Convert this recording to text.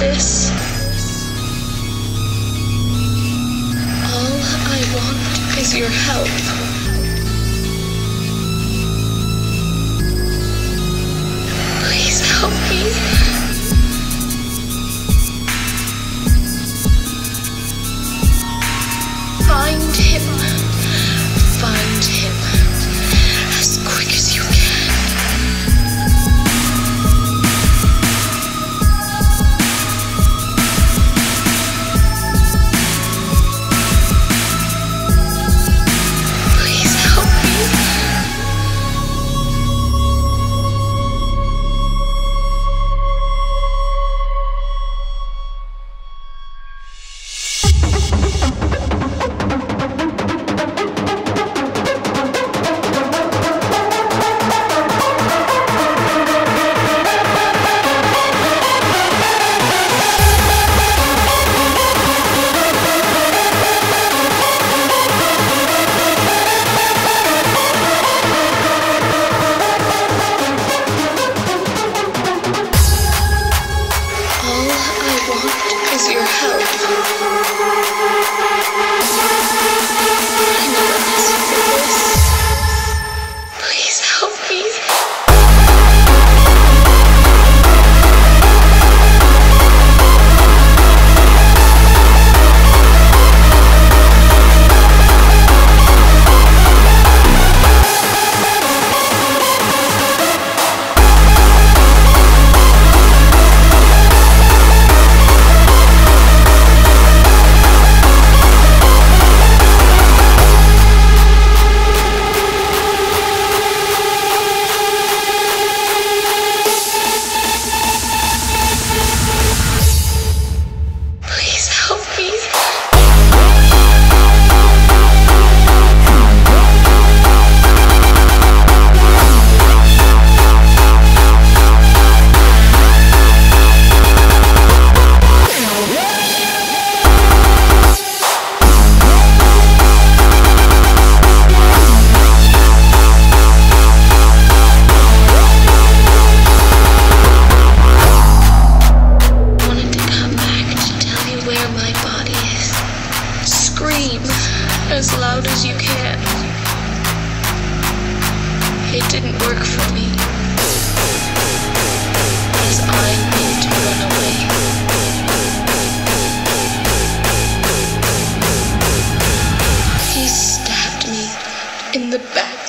this. All I want is your help. Want in the back.